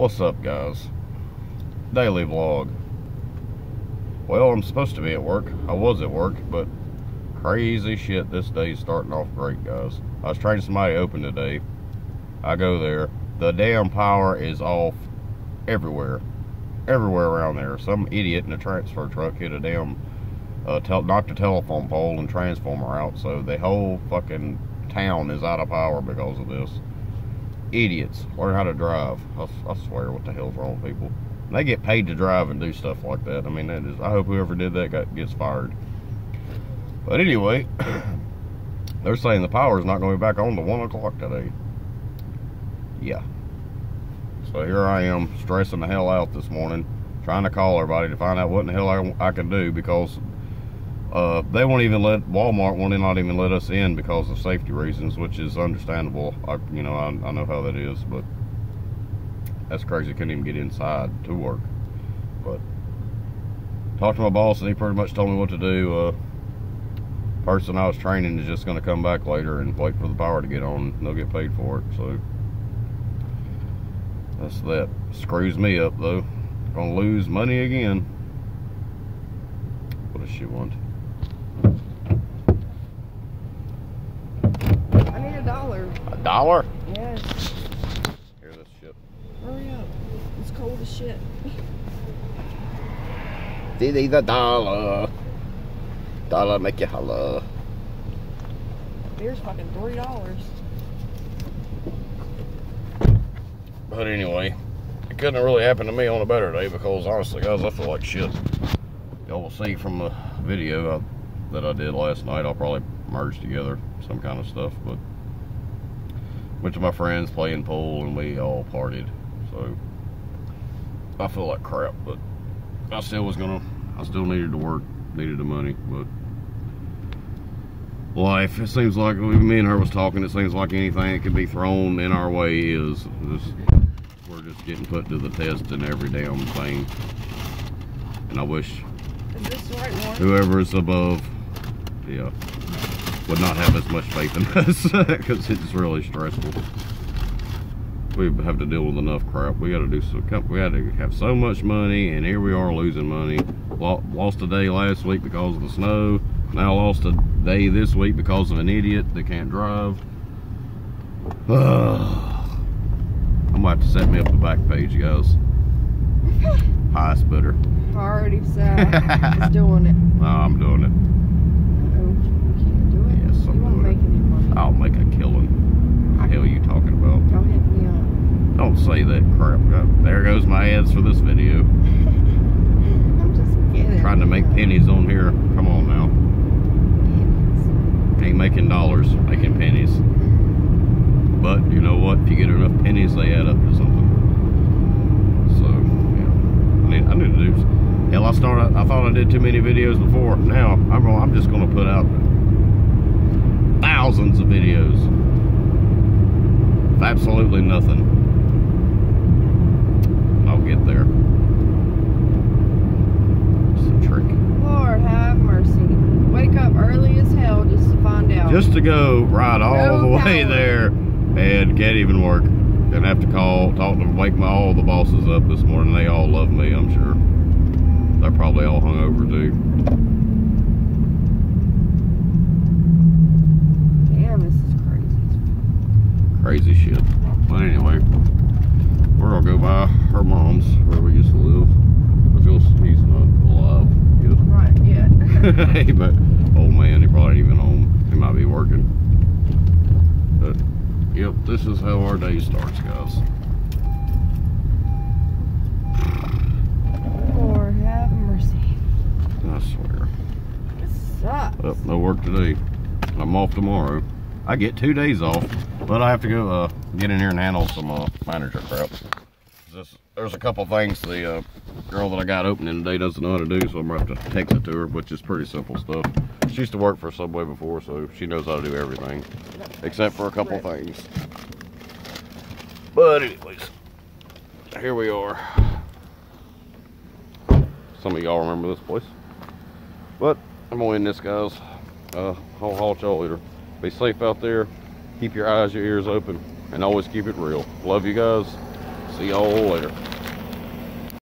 What's up, guys? Daily vlog. Well, I'm supposed to be at work. I was at work, but crazy shit. This day's starting off great, guys. I was training somebody open today. I go there. The damn power is off everywhere. Everywhere around there. Some idiot in a transfer truck hit a damn, uh, knocked a telephone pole and transformer out. So the whole fucking town is out of power because of this. Idiots. Learn how to drive. I, I swear, what the hell's wrong with people? they get paid to drive and do stuff like that. I mean, that is, I hope whoever did that got, gets fired. But anyway, they're saying the power is not going to be back on to 1 o'clock today. Yeah. So here I am, stressing the hell out this morning, trying to call everybody to find out what in the hell I, I can do because uh, they won't even let Walmart won't not even let us in because of safety reasons, which is understandable. I, you know, I, I know how that is, but that's crazy. Couldn't even get inside to work. But talked to my boss, and he pretty much told me what to do. Uh, person I was training is just going to come back later and wait for the power to get on. They'll get paid for it. So that's that. Screws me up though. Gonna lose money again. What does she want? Dollar? Yes. Hear this shit. Hurry up. It's cold as shit. Diddy the dollar. Dollar make you holla. Beer's fucking three dollars. But anyway, it couldn't really happen to me on a better day because honestly, guys, I feel like shit. Y'all will see from the video I, that I did last night. I'll probably merge together some kind of stuff, but went to my friends playing pool and we all partied. So I feel like crap, but I still was gonna, I still needed to work, needed the money, but life, it seems like, me and her was talking, it seems like anything that could be thrown in our way is, just, we're just getting put to the test in every damn thing. And I wish right whoever is above, yeah, would not have as much faith in us because it's really stressful. We have to deal with enough crap. We got to do some. We got to have so much money, and here we are losing money. Lost a day last week because of the snow. Now lost a day this week because of an idiot that can't drive. I'm have to set me up the back page, guys. Highest bidder. Already set. Just doing it. No, I'm doing it. I'll make a killing. What the hell are you talking about? Don't hit me up. Don't say that crap. There goes my ads for this video. I'm just kidding. Trying to make pennies on here. Come on now. Pennies. Ain't making dollars, making pennies. But you know what? If you get enough pennies, they add up to something. So, yeah. I need, I need to do. Hell, I started. I thought I did too many videos before. Now I'm. I'm just going to put out thousands of videos. absolutely nothing. I'll get there. It's a trick. Lord have mercy. Wake up early as hell just to find out. Just to go ride all no the way there and can't even work. Gonna have to call, talk to wake my all the bosses up this morning. They all love me, I'm sure. They're probably all hungover too. Crazy shit. But anyway, we're gonna go by her mom's where we used to live. Because he's not alive yet. Right, yet. hey, but old man, he probably ain't even home. He might be working. But yep, this is how our day starts, guys. Lord have mercy. I swear. It sucks. Well, no work today. I'm off tomorrow. I get two days off, but I have to go uh, get in here and handle some uh, manager crap. This, there's a couple things the uh, girl that I got opening today doesn't know how to do, so I'm gonna have to text it to her, which is pretty simple stuff. She used to work for Subway before, so she knows how to do everything, except for a couple things. But anyways, here we are. Some of y'all remember this place. But I'm gonna end this, guys. Uh, I'll haul y'all later. Be safe out there. Keep your eyes, your ears open, and always keep it real. Love you guys. See y'all later.